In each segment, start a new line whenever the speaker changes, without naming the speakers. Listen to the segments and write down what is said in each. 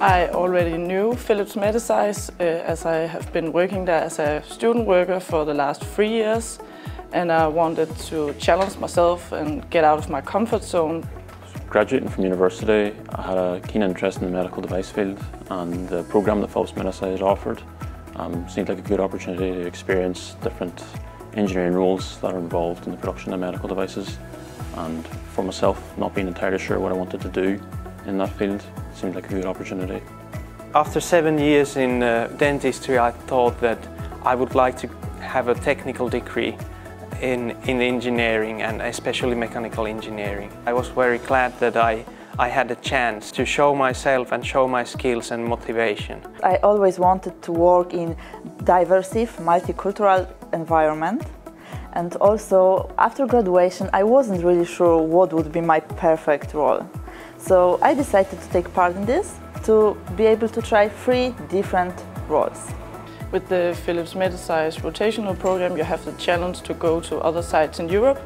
I already knew Phillips Medisize uh, as I have been working there as a student worker for the last three years and I wanted to challenge myself and get out of my comfort zone.
Graduating from university, I had a keen interest in the medical device field and the programme that Phillips Medisize offered um, seemed like a good opportunity to experience different engineering roles that are involved in the production of medical devices and for myself, not being entirely sure what I wanted to do in that field seemed like a good opportunity.
After seven years in uh, dentistry, I thought that I would like to have a technical degree in, in engineering and especially mechanical engineering. I was very glad that I, I had a chance to show myself and show my skills and motivation.
I always wanted to work in diverse, multicultural environment and also after graduation I wasn't really sure what would be my perfect role. So I decided to take part in this to be able to try three different roles.
With the Phillips Medisize rotational program you have the challenge to go to other sites in Europe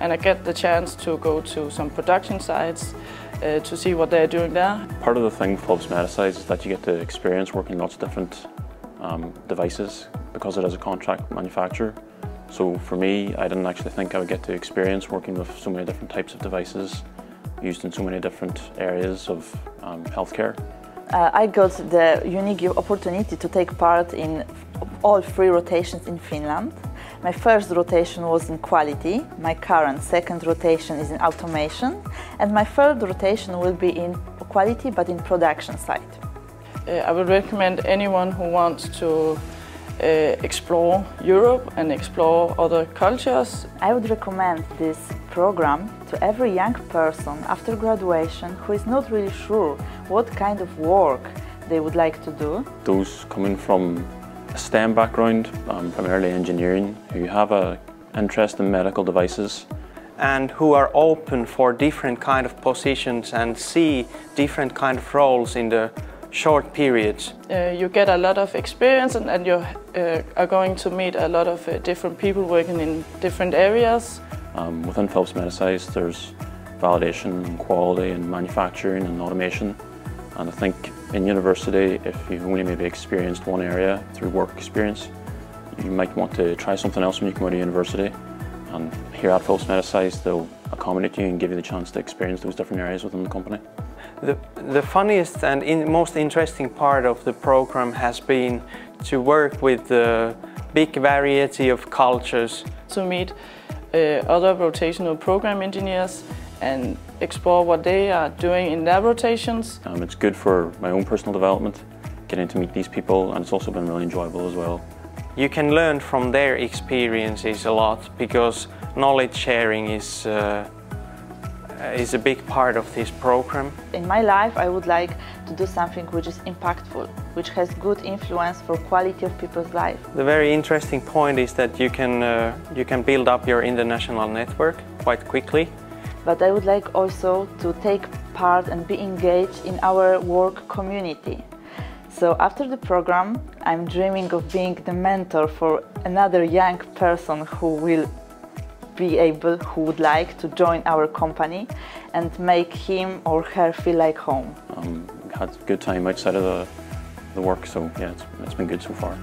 and I get the chance to go to some production sites uh, to see what they're doing there.
Part of the thing with Phillips Medisize is that you get to experience working lots of different um, devices because it is a contract manufacturer. So for me, I didn't actually think I would get to experience working with so many different types of devices used in so many different areas of um, healthcare.
Uh, I got the unique opportunity to take part in all three rotations in Finland. My first rotation was in quality, my current second rotation is in automation, and my third rotation will be in quality but in production site.
Uh, I would recommend anyone who wants to uh, explore Europe and explore other cultures.
I would recommend this program to every young person after graduation who is not really sure what kind of work they would like to do.
Those coming from a STEM background, um, primarily engineering, who have an interest in medical devices
and who are open for different kind of positions and see different kind of roles in the short periods.
Uh, you get a lot of experience and, and you uh, are going to meet a lot of uh, different people working in different areas.
Um, within Phillips Medisize there's validation and quality and manufacturing and automation and I think in university if you've only maybe experienced one area through work experience you might want to try something else when you come out of university and here at Phillips Medisize they'll accommodate you and give you the chance to experience those different areas within the company.
The, the funniest and in most interesting part of the program has been to work with the big variety of cultures.
To meet uh, other rotational program engineers and explore what they are doing in their rotations.
Um, it's good for my own personal development, getting to meet these people and it's also been really enjoyable as well.
You can learn from their experiences a lot because knowledge sharing is uh, uh, is a big part of this program.
In my life I would like to do something which is impactful, which has good influence for quality of people's life.
The very interesting point is that you can, uh, you can build up your international network quite quickly.
But I would like also to take part and be engaged in our work community. So after the program, I'm dreaming of being the mentor for another young person who will be able, who would like to join our company and make him or her feel like home.
Um, had a good time outside of the, the work, so yeah, it's, it's been good so far.